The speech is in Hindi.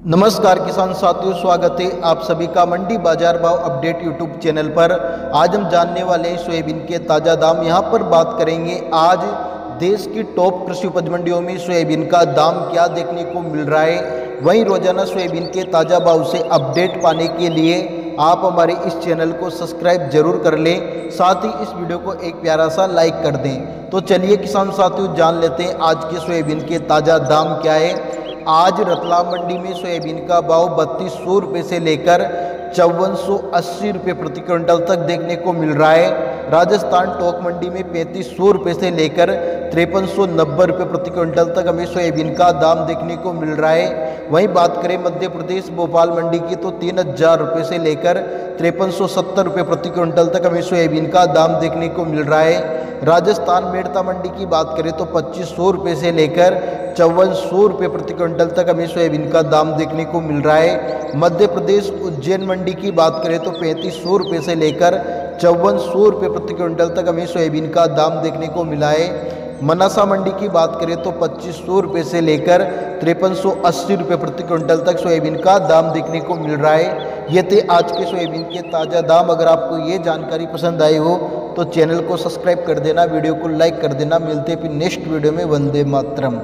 नमस्कार किसान साथियों, स्वागत है आप सभी का मंडी बाज़ार भाव अपडेट यूट्यूब चैनल पर। आज हम जानने वाले हैं सोयाबीन के ताज़ा दाम। यहाँ पर बात करेंगे, आज देश की टॉप कृषि उपज मंडियों में सोयाबीन का दाम क्या देखने को मिल रहा है? वहीं रोज़ाना सोयाबीन के ताज़ा भाव से अपडेट पाने के लिए आप हमारे इस चैनल को सब्सक्राइब ज़रूर कर लें। साथ ही इस वीडियो को एक प्यारा सा लाइक कर दें। तो चलिए किसान साथियों, जान लेते हैं आज के सोयाबीन के ताज़ा दाम क्या है। आज रतलाम मंडी में सोयाबीन का भाव बत्तीस सौ रुपये से लेकर चौवन सौ अस्सी रुपये प्रति क्विंटल तक देखने को मिल रहा है। राजस्थान टोक मंडी में पैंतीस सौ रुपये से लेकर तिरपन सौ नब्बे रुपये प्रति क्विंटल तक हमें सोयाबीन का दाम देखने को मिल रहा है। वहीं बात करें मध्य प्रदेश, भोपाल मंडी की तो तीन हज़ार रुपये से लेकर तिरपन सौ सत्तर रुपये प्रति क्विंटल तक हमें सोयाबीन का दाम देखने को मिल रहा है। राजस्थान मेड़ता मंडी की बात करें तो पच्चीस सौ रुपये से लेकर चौवन सौ रुपये प्रति क्विंटल तक हमें सोयाबीन का दाम देखने को मिल रहा है। मध्य प्रदेश उज्जैन मंडी की बात करें तो पैंतीस सौ रुपये से लेकर चौवन सौ रुपये प्रति क्विंटल तक हमें सोयाबीन का दाम देखने को मिला है। मनासा मंडी की बात करें तो पच्चीस सौ रुपये से लेकर तिरपन सौ अस्सी रुपये प्रति क्विंटल तक सोयाबीन का दाम देखने को मिल रहा है। ये थे आज के सोयाबीन के ताज़ा दाम। अगर आपको ये जानकारी पसंद आई हो तो चैनल को सब्सक्राइब कर देना, वीडियो को लाइक कर देना। मिलते फिर नेक्स्ट वीडियो में। वंदे मातरम।